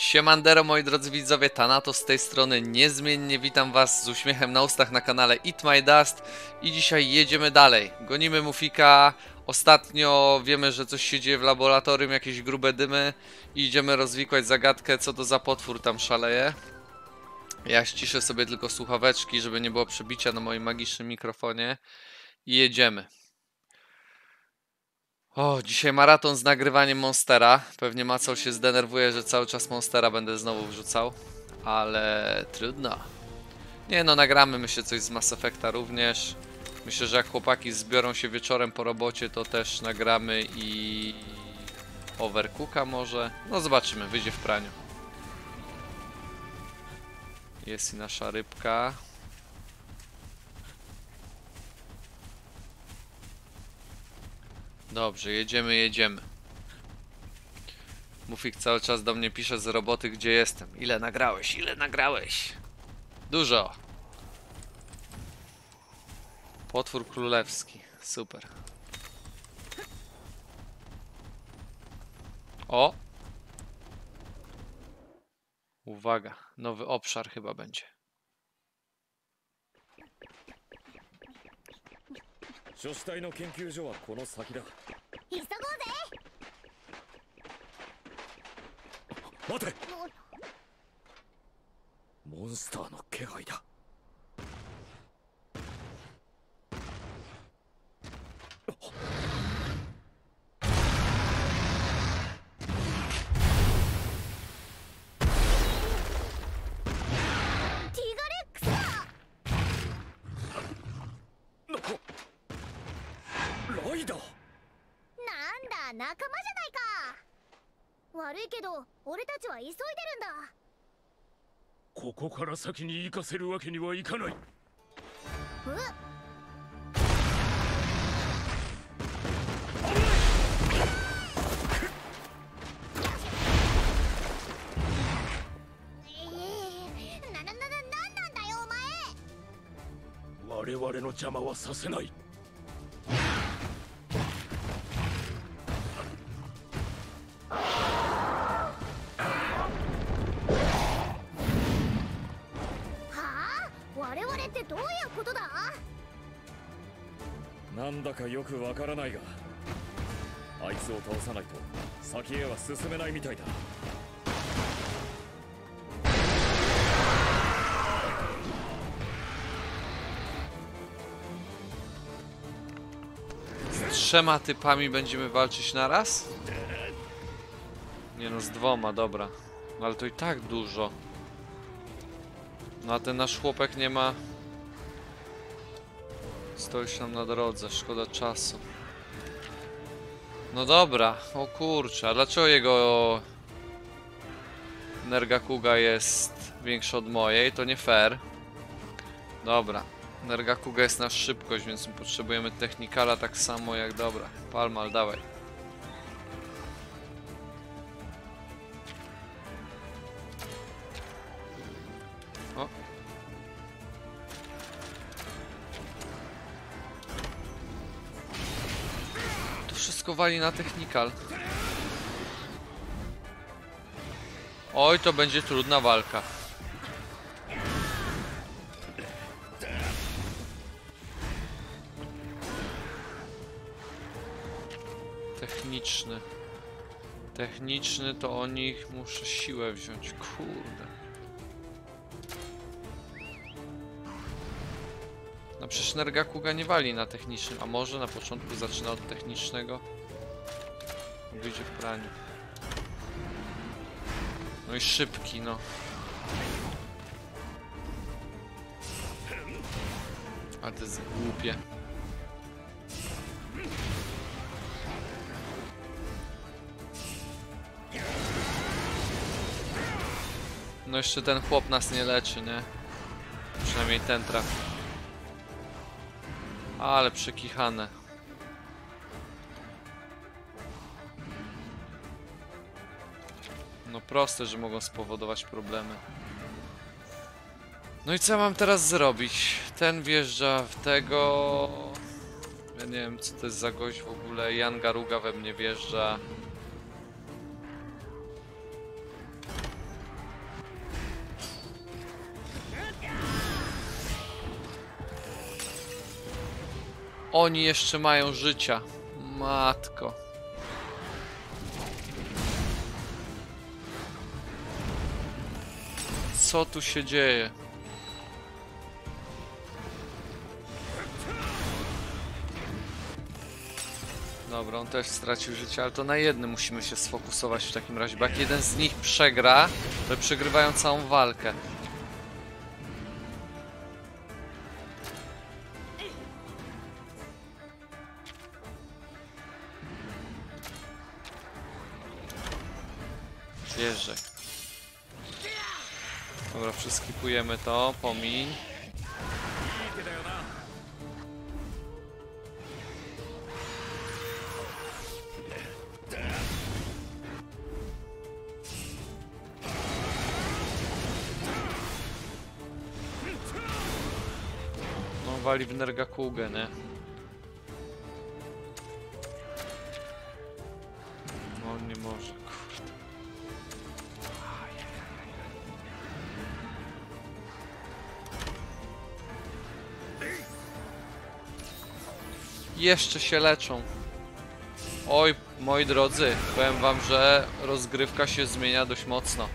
Siemandero moi drodzy widzowie, Tanato z tej strony niezmiennie witam was z uśmiechem na ustach na kanale Eat My Dust i dzisiaj jedziemy dalej. Gonimy Mufika, ostatnio wiemy, że coś się dzieje w laboratorium, jakieś grube dymy i idziemy rozwikłać zagadkę, co to za potwór tam szaleje. Ja ściszę sobie tylko słuchaweczki, żeby nie było przebicia na moim magicznym mikrofonie i jedziemy. O, dzisiaj maraton z nagrywaniem Monstera. Pewnie Macol się zdenerwuje, że cały czas Monstera będę znowu wrzucał, ale trudno. Nie no, nagramy myślę coś z Mass Effecta również. Myślę, że jak chłopaki zbiorą się wieczorem po robocie, to też nagramy i Overcooka może. No zobaczymy, wyjdzie w praniu. Jest i nasza rybka. Dobrze, jedziemy, jedziemy. Mufik cały czas do mnie pisze z roboty, gdzie jestem. Ile nagrałeś? Ile nagrałeś? Dużo. Potwór królewski. Super. O! Uwaga, nowy obszar chyba będzie. 書死体の研究所はこの先だ。急ごうぜ。待て。もモンスターの気配だティガレックスだライダーなんだ仲間じゃないか。悪いけど俺たちは急いでるんだ。ここから先に行かせるわけにはいかない。え我々の邪魔はさせないかよくわからないがあいつを倒さないと先へは進めないみたいだ Z trzema typami będziemy walczyć naraz? Nie no, z dwoma, dobra. No ale to i tak dużo. No a ten nasz chłopek nie ma... Stoi się nam na drodze, szkoda czasu. No dobra, o kurczę, a dlaczego jego... Nergakuga jest większa od mojej? To nie fair. Dobra, Nergakuga jest na szybkość, więc my potrzebujemy technikala tak samo jak dobra. Palmal, dawaj. Wszystko wali na technikal. Oj, to będzie trudna walka. Techniczny. Techniczny to o nich muszę siłę wziąć. Kurde. Przecież Nergakuga nie wali na technicznym, a może na początku zaczyna od technicznego? Wyjdzie w praniu. No i szybki, no. A to jest głupie. No jeszcze ten chłop nas nie leczy, nie? Przynajmniej ten trafi. Ale przekichane. No proste, że mogą spowodować problemy. No i co mam teraz zrobić? Ten wjeżdża w tego... Ja nie wiem co to jest za gość w ogóle. Jan Garuga we mnie wjeżdża. Oni jeszcze mają życia. Matko. Co tu się dzieje? Dobra, on też stracił życie, ale to na jednym musimy się sfokusować w takim razie, bo jak jeden z nich przegra, to przegrywają całą walkę. Zróbmy to, pomiń. No, wali w Nergakugę, nie? Jeszcze się leczą. Oj, moi drodzy, powiem wam, że rozgrywka się zmienia dość mocno.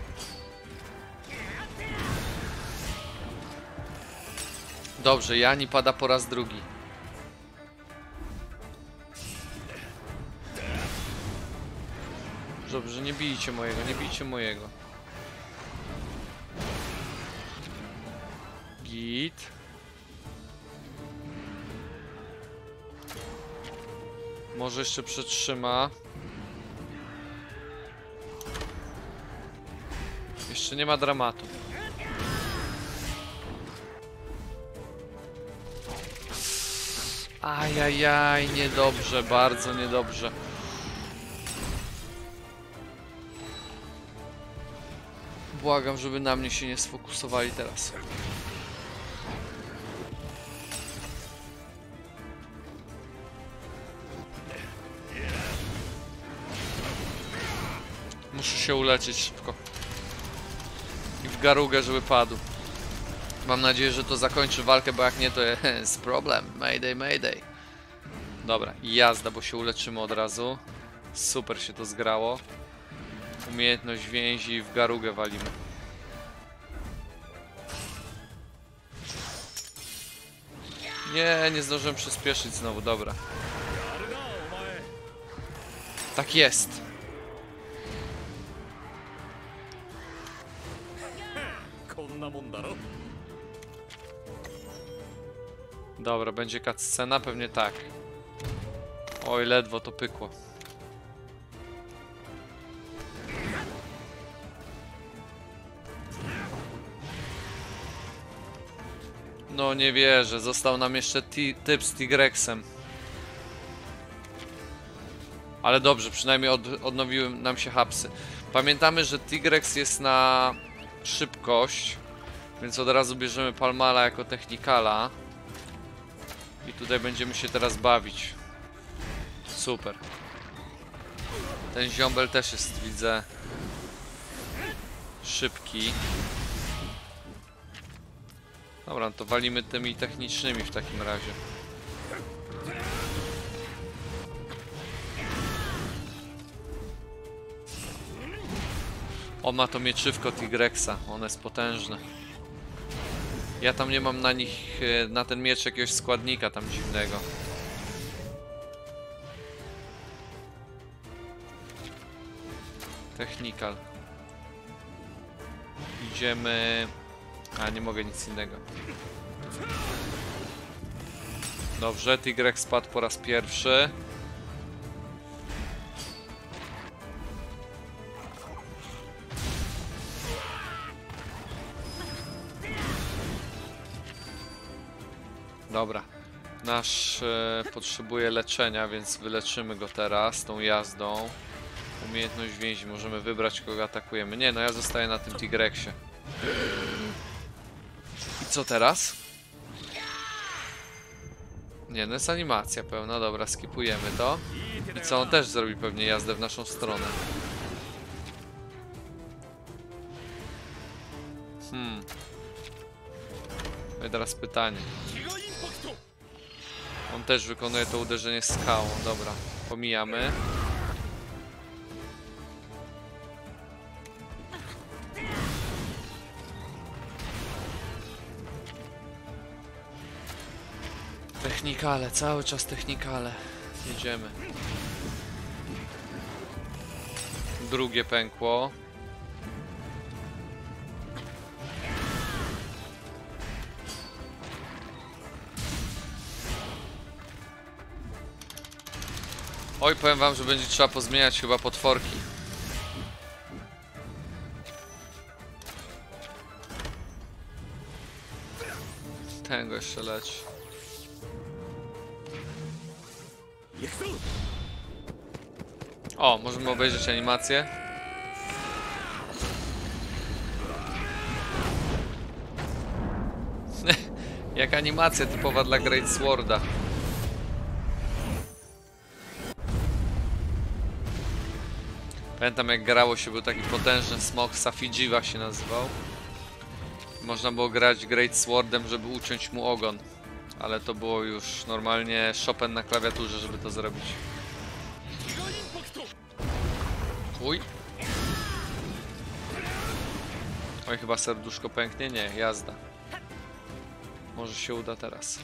Dobrze, Jani pada po raz drugi. Dobrze, nie bijcie mojego, nie bijcie mojego. Może jeszcze przetrzyma. Jeszcze nie ma dramatu. Ajajaj, niedobrze, bardzo niedobrze. Błagam, żeby na mnie się nie sfokusowali teraz. się uleczyć szybko. I w garugę, żeby padł. Mam nadzieję, że to zakończy walkę, bo jak nie, to jest problem. Mayday, mayday. Dobra, jazda, bo się uleczymy od razu. Super się to zgrało. Umiejętność więzi i w garugę walimy. Nie, nie zdążyłem przyspieszyć znowu, dobra. Tak jest. Dobra, będzie cutscena? Pewnie tak. Oj, ledwo to pykło. No nie wierzę, został nam jeszcze typ z Tigrexem. Ale dobrze, przynajmniej od, odnowiły nam się hapsy. Pamiętamy, że Tigrex jest na szybkość, więc od razu bierzemy Palmala jako technikala. I tutaj będziemy się teraz bawić. Super. Ten ziombel też jest, widzę, szybki. Dobra, to walimy tymi technicznymi w takim razie. On ma to mieczywko Tigrexa, one jest potężne. Ja tam nie mam na nich, e, na ten miecz jakiegoś składnika tam dziwnego. Technical. Idziemy... A, nie mogę nic innego. Dobrze, Tigrex spadł po raz pierwszy. Młynarz e, potrzebuje leczenia, więc wyleczymy go teraz tą jazdą. Umiejętność więzi, możemy wybrać kogo atakujemy. Nie, no ja zostaję na tym Tigrexie. I co teraz? Nie, no jest animacja pełna, dobra, skipujemy to. I co, on też zrobi pewnie jazdę w naszą stronę. Hmm. No i teraz pytanie. On też wykonuje to uderzenie skałą. Dobra, pomijamy. Technikale, cały czas technikale. Jedziemy. Drugie pękło. Oj, powiem wam, że będzie trzeba pozmieniać chyba potworki. Tęgo jeszcze leci. O, możemy obejrzeć animację. Jak animacja typowa dla Great Sworda. Pamiętam jak grało się, był taki potężny smok, Safidziva się nazywał. Można było grać Great Swordem, żeby uciąć mu ogon. Ale to było już normalnie Chopin na klawiaturze, żeby to zrobić. Uj. Oj, chyba serduszko pęknie? Nie, jazda. Może się uda teraz.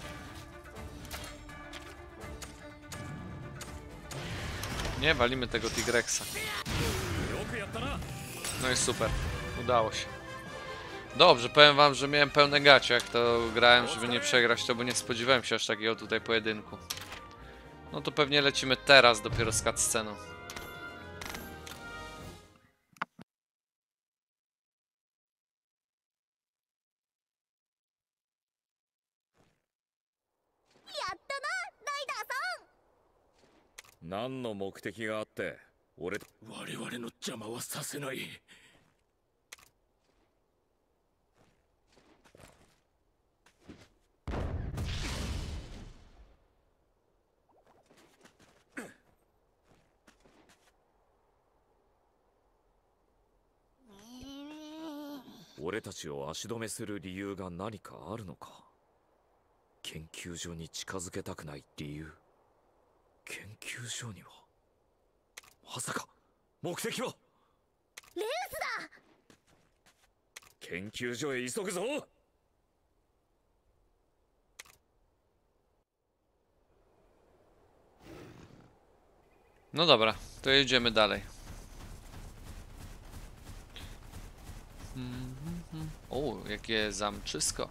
Nie, walimy tego Tigrexa. No i super, udało się. Dobrze, powiem wam, że miałem pełne gacie, jak to grałem, żeby nie przegrać, to bo nie spodziewałem się aż takiego tutaj pojedynku. No to pewnie lecimy teraz dopiero z cutsceną. 何の目的があって俺と我々の邪魔はさせない。俺たちを足止めする理由が何かあるのか？研究所に近づけたくない理由研究所にはまさか目的はレウスだ研究所へ急ぐぞ No dobra, to jedziemy dalej. Mhm. O, jakie zamczysko.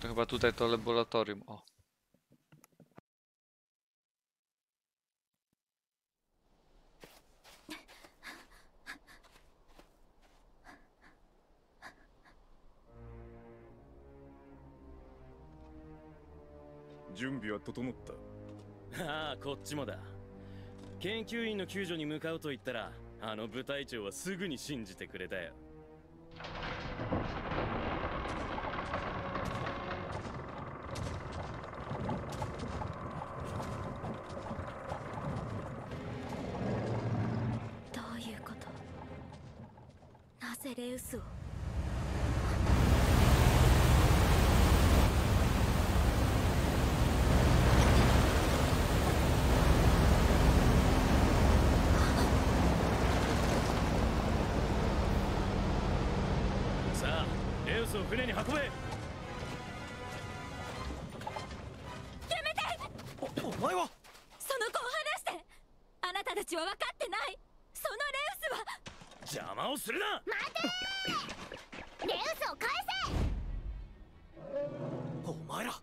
To chyba tutaj to laboratorium. O. 準備は整った。ああこっちもだ。研究員の救助に向かうと言ったらあの部隊長はすぐに信じてくれたよ。どういうこと？なぜレウスをさあレウスを船に運べ。やめて！お前は？その子を離して！あなたたちは分かってない！そのレウスは！邪魔をするな！レウスを返お前ら。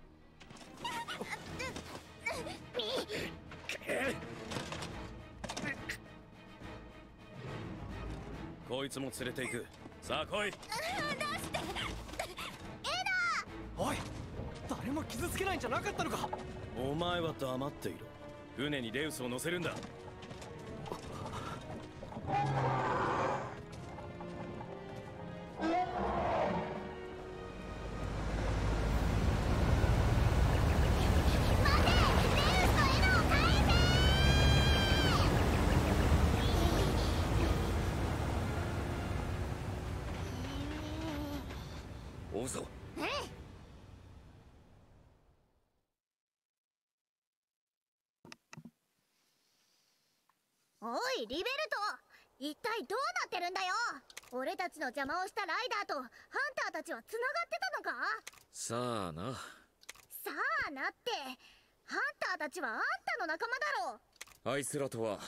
こいつも連れて行く。さあ来いけないんじゃなかったのか。お前は黙っていろ。船にレウスを乗せるんだ。たちの邪魔をしたライダーとハンターたちは繋がってたのか？さあな。さあなってハンターたちはあんたの仲間だろあいつらとは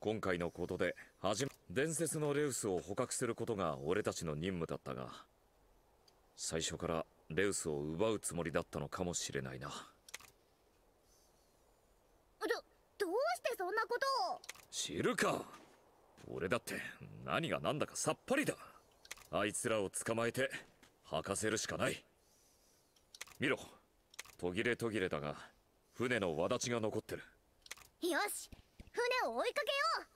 今回のことで初め伝説のレウスを捕獲することが俺たちの任務だったが最初からレウスを奪うつもりだったのかもしれないな。どどうしてそんなことを？知るか。俺だって何が何だかさっぱりだあいつらを捕まえて吐かせるしかない見ろ途切れ途切れだが船の輪立ちが残ってるよし船を追いかけよう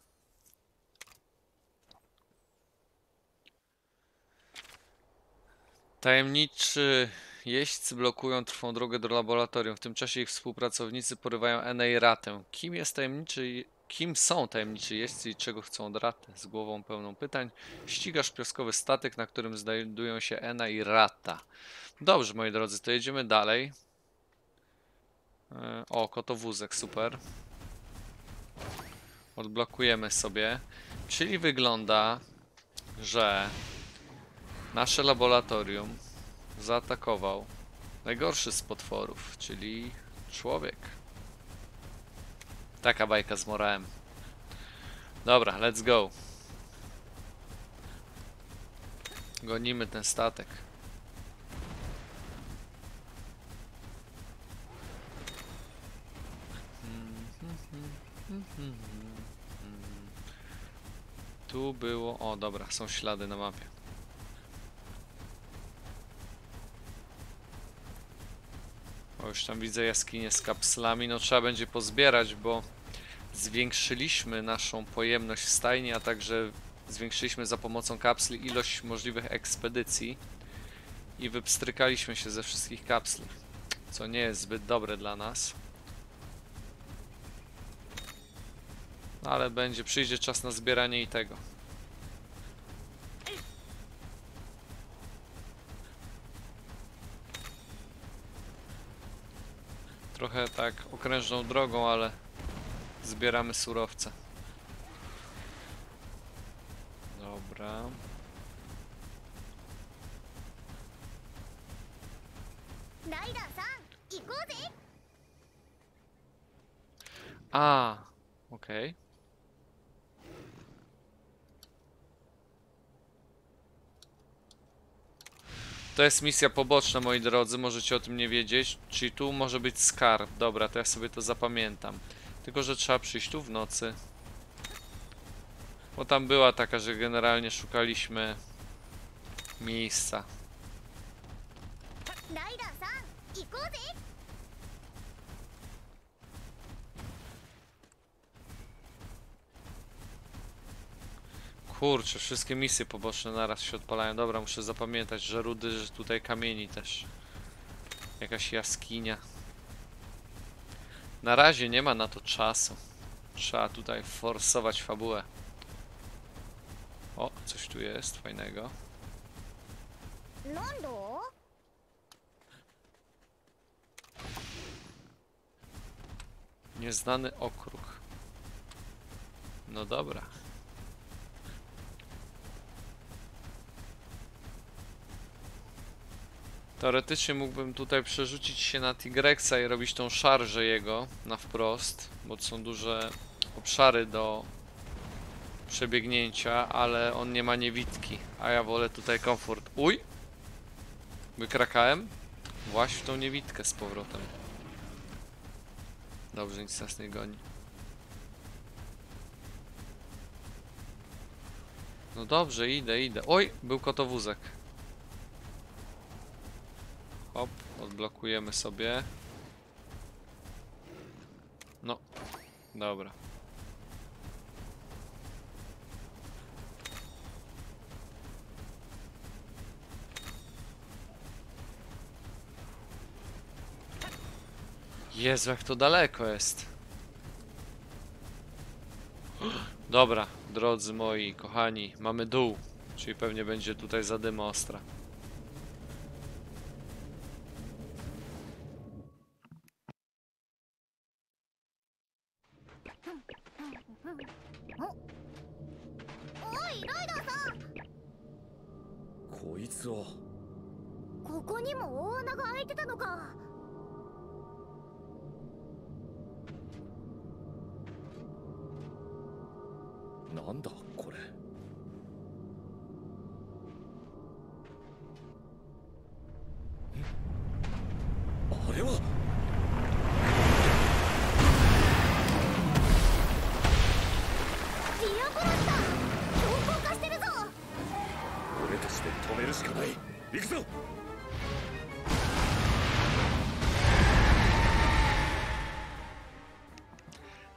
Tajemniczy jeźdźcy blokują trwą drogę do laboratorium. W tym czasie ich współpracownicy porywają Enę i Ratę. Kim jest tajemniczy... Kim są tajemniczy jeźdźcy i czego chcą od Raty? Z głową pełną pytań ścigasz piaskowy statek, na którym znajdują się Ena i Rata. Dobrze, moi drodzy, to jedziemy dalej. E, O, kotowózek, super. Odblokujemy sobie. Czyli wygląda, że nasze laboratorium zaatakował najgorszy z potworów, czyli człowiek. Taka bajka z morałem. Dobra, let's go. Gonimy ten statek. Tu było. O, dobra, są ślady na mapie. O, już tam widzę jaskinię z kapslami. No trzeba będzie pozbierać, bo zwiększyliśmy naszą pojemność w stajni, a także zwiększyliśmy za pomocą kapsli ilość możliwych ekspedycji i wypstrykaliśmy się ze wszystkich kapsli, co nie jest zbyt dobre dla nas. Ale będzie, przyjdzie czas na zbieranie i tego. Trochę tak okrężną drogą, ale Zbieramy surowce. Dobra. A, okej. Okay. To jest misja poboczna, moi drodzy, możecie o tym nie wiedzieć. Czyli tu może być skarb. Dobra, to ja sobie to zapamiętam. Tylko, że trzeba przyjść tu w nocy. Bo tam była taka, że generalnie szukaliśmy miejsca. Kurczę, wszystkie misje poboczne naraz się odpalają. Dobra, muszę zapamiętać, że rudy, że tutaj kamieni też. Jakaś jaskinia. Na razie nie ma na to czasu. Trzeba tutaj forsować fabułę. O, coś tu jest fajnego. Nieznany okrug. No dobra. Teoretycznie mógłbym tutaj przerzucić się na Tigrexa i robić tą szarżę jego na wprost, bo to są duże obszary do przebiegnięcia, ale on nie ma niewidki, a ja wolę tutaj komfort. Uj! Wykrakałem? Właśnie w tą niewidkę z powrotem. Dobrze, nic nas nie goni. No dobrze, idę, idę. Oj, był kotowózek. Hop, odblokujemy sobie. No, dobra. Jezu, jak to daleko jest. Dobra, drodzy moi, kochani, mamy dół, czyli pewnie będzie tutaj zadyma ostra.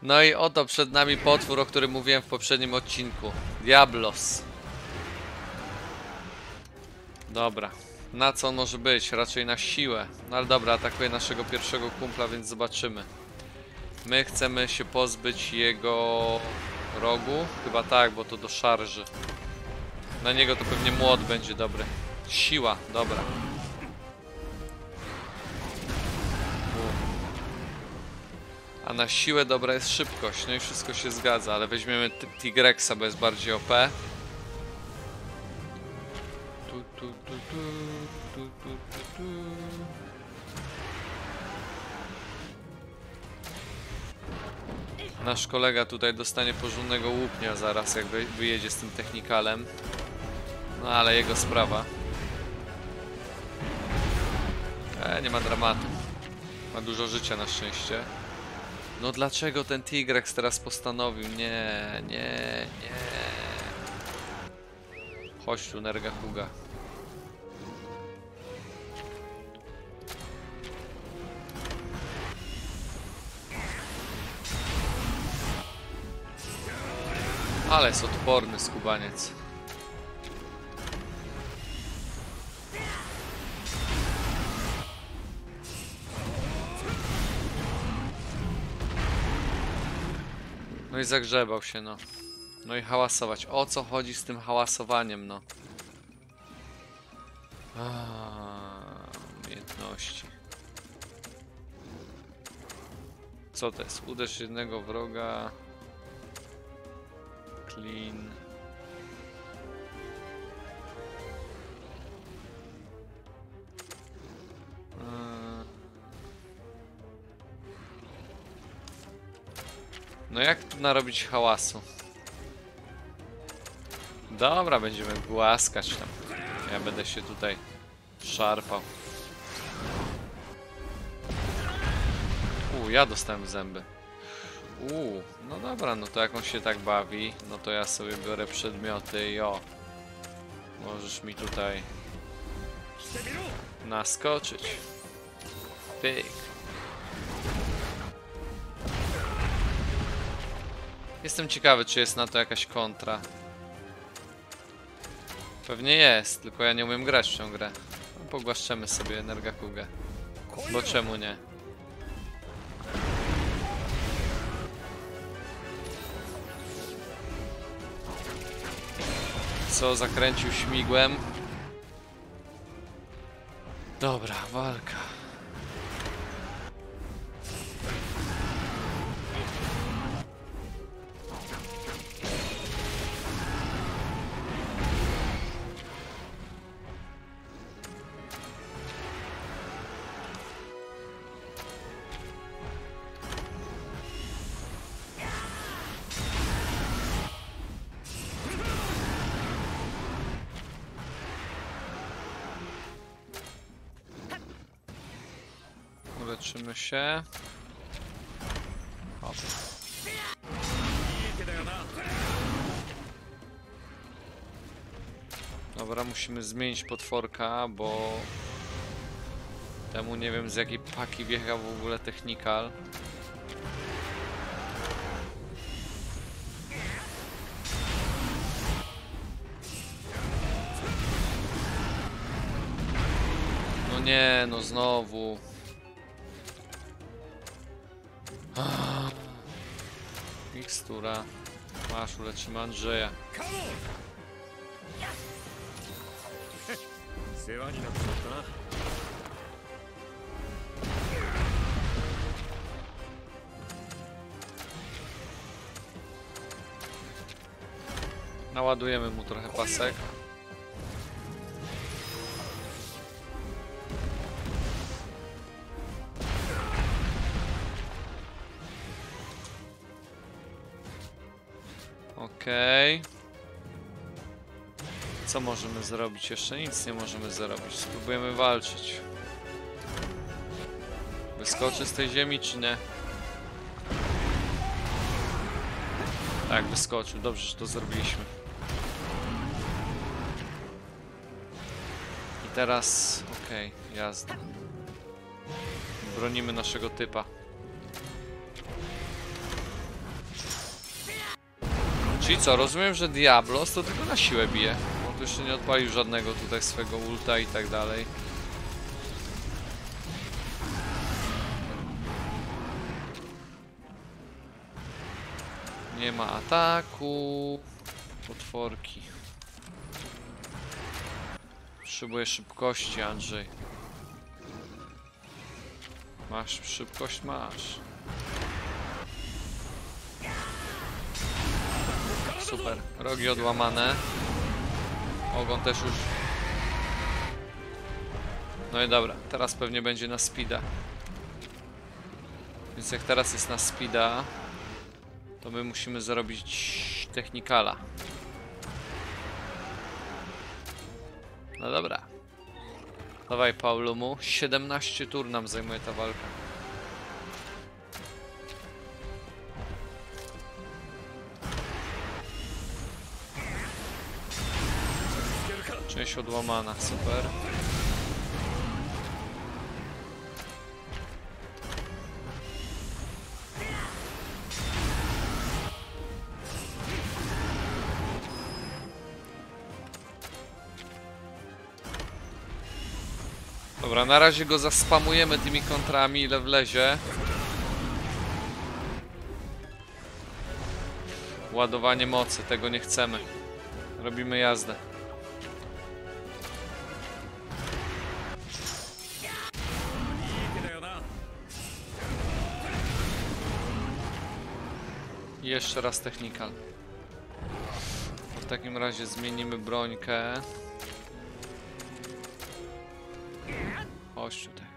No i oto przed nami potwór, o którym mówiłem w poprzednim odcinku. Diablos. Dobra. Na co on może być? Raczej na siłę. No ale dobra, atakuje naszego pierwszego kumpla, więc zobaczymy. My chcemy się pozbyć jego rogu. Chyba tak, bo to do szarży. Na niego to pewnie młot będzie dobry. Siła, dobra. A na siłę dobra jest szybkość, no i wszystko się zgadza, ale weźmiemy Tigrexa, bo jest bardziej OP. Tu, tu, tu, tu, tu, tu, tu. Nasz kolega tutaj dostanie porządnego łupnia zaraz, jak wy- wyjedzie z tym technikalem. No ale jego sprawa. E, nie ma dramatu. Ma dużo życia na szczęście. No dlaczego ten Tigrex teraz postanowił? Nie, nie, nie. Chodź tu, Nergahuga. Ale jest odporny skubaniec. I zagrzebał się, no. No i hałasować. O co chodzi z tym hałasowaniem, no? Umiejętności. Co to jest? Uderz jednego wroga. Clean. No jak tu narobić hałasu? Dobra, będziemy głaskać tam. Ja będę się tutaj szarpał. U, ja dostałem zęby. U, no dobra, no to jak on się tak bawi, no to ja sobie biorę przedmioty i o. Możesz mi tutaj naskoczyć. Pyk. Jestem ciekawy, czy jest na to jakaś kontra. Pewnie jest, tylko ja nie umiem grać w tą grę. No, pogłaszczemy sobie Energakugę. Bo czemu nie? Co, zakręcił śmigłem? Dobra, walka. się. Dobra, musimy zmienić potworka, bo temu nie wiem z jakiej paki wjechał w ogóle technikal. No nie, no znowu. Mikstura. Masz, ulecimy Andrzeja. Naładujemy mu trochę pasek. Co możemy zrobić? Jeszcze nic nie możemy zrobić. Spróbujemy walczyć. Wyskoczy z tej ziemi czy nie? Tak, wyskoczył. Dobrze, że to zrobiliśmy. I teraz... Okej, jazda. Bronimy naszego typa. Czyli co, rozumiem, że Diablos to tylko na siłę bije. Tu jeszcze nie odpalił żadnego tutaj swego ulta i tak dalej. Nie ma ataku. Potworki. Potrzebuję szybkości, Andrzej. Masz szybkość? Masz. Super. Rogi odłamane. Ogon też już. No i dobra, teraz pewnie będzie na speeda. Więc jak teraz jest na speeda, to my musimy zrobić technikala. No dobra. Dawaj Paulumu. 17 tur nam zajmuje ta walka. Część odłamana, super. Dobra, na razie go zaspamujemy tymi kontrami ile wlezie. Ładowanie mocy, tego nie chcemy. Robimy jazdę. Jeszcze raz technikal. W takim razie zmienimy brońkę. Chodź tutaj.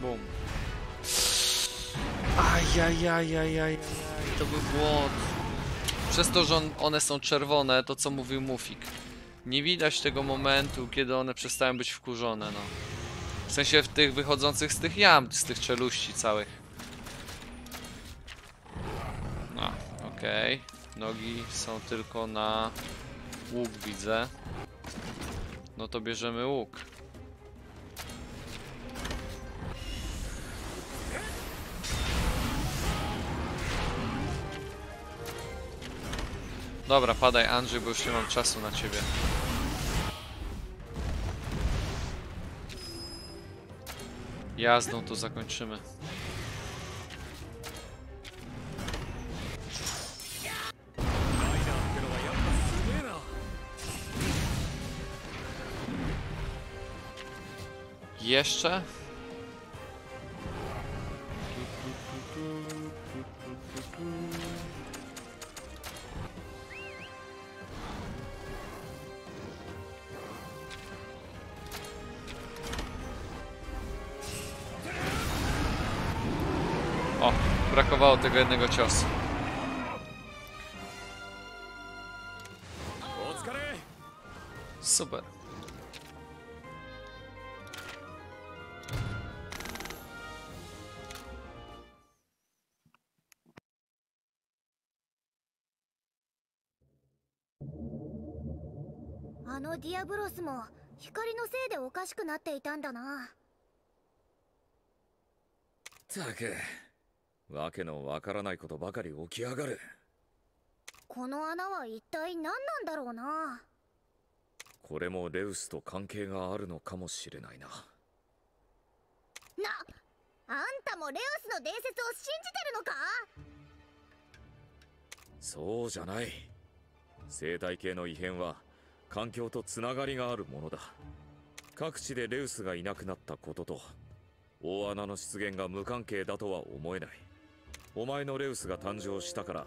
Bum. Ajajajajajaj, to był błąd. Przez to, że on, one są czerwone, to co mówił Mufik. Nie widać tego momentu, kiedy one przestają być wkurzone, no. W sensie w tych wychodzących z tych jam, z tych czeluści całych. Okej. Nogi są tylko na łuk, widzę. No to bierzemy łuk. Dobra, padaj Andrzej, bo już nie mam czasu na ciebie. Jazdą to zakończymy. Jeszcze? O, brakowało tego jednego ciosu. あのディアブロスも光のせいでおかしくなっていたんだな。たくわけのわからないことばかり起き上がる。この穴は一体何なんだろうな。これもレウスと関係があるのかもしれないな。なあんたもレウスの伝説を信じてるのか？そうじゃない。生態系の異変は環境とつながりがあるものだ。各地でレウスがいなくなったことと大穴の出現が無関係だとは思えない。お前のレウスが誕生したから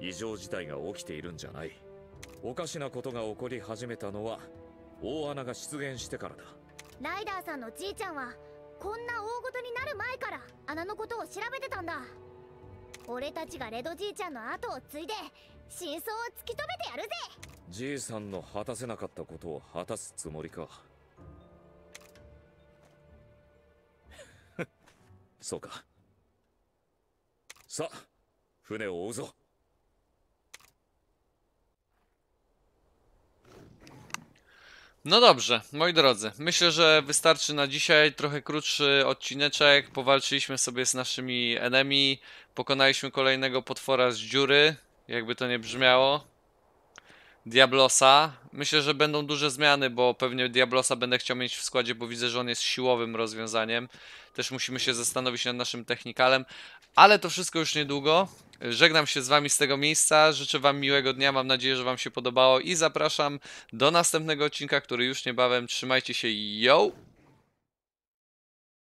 異常事態が起きているんじゃない。おかしなことが起こり始めたのは大穴が出現してからだ。ライダーさんのじいちゃんはこんな大事になる前から穴のことを調べてたんだ。俺たちがレドじいちゃんの後を継いで真相を突き止めてやるぜ。じいさんの果たせなかったことを果たすつもりかそうかさあ船を追うぞ No dobrze, moi drodzy, myślę, że wystarczy na dzisiaj. Trochę krótszy odcineczek. Powalczyliśmy sobie z naszymi enemy. Pokonaliśmy kolejnego potwora z dziury, jakby to nie brzmiało. Diablosa. Myślę, że będą duże zmiany, bo pewnie Diablosa będę chciał mieć w składzie, bo widzę, że on jest siłowym rozwiązaniem. Też musimy się zastanowić nad naszym technikalem. Ale to wszystko już niedługo. Żegnam się z Wami z tego miejsca. Życzę Wam miłego dnia. Mam nadzieję, że Wam się podobało i zapraszam do następnego odcinka, który już niebawem. Trzymajcie się. Yo!